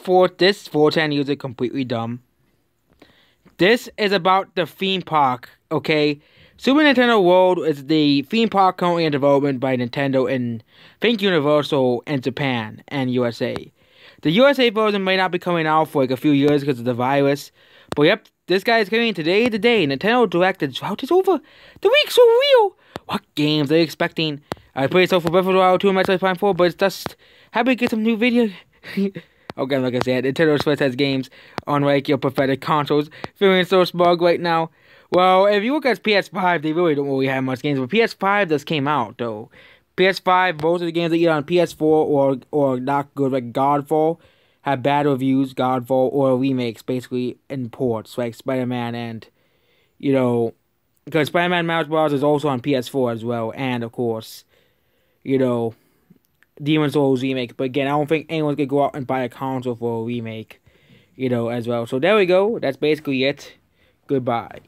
for this 4chan user completely dumb. This is about the theme park, okay? Super Nintendo World is the theme park currently in development by Nintendo and Think Universal in Japan and USA. The USA version may not be coming out for like a few years because of the virus, but yep, this guy is coming today today. Nintendo directed drought is over. The week's so real. What games are you expecting? I played so for Breath of the Wild 2 and Metroid Prime 4, but it's just happy to get some new video. okay, like I said, Nintendo Switch has games on like your pathetic consoles. Feeling so smug right now. Well, if you look at PS5, they really don't really have much games, but PS5 just came out though. PS5, most of the games that you on PS4 or or not good, like Godfall, have bad reviews. Godfall or remakes, basically in ports, like Spider Man and you know, because Spider Man Miles Morales is also on PS4 as well, and of course, you know, Demon Souls remake. But again, I don't think anyone's gonna go out and buy a console for a remake, you know, as well. So there we go. That's basically it. Goodbye.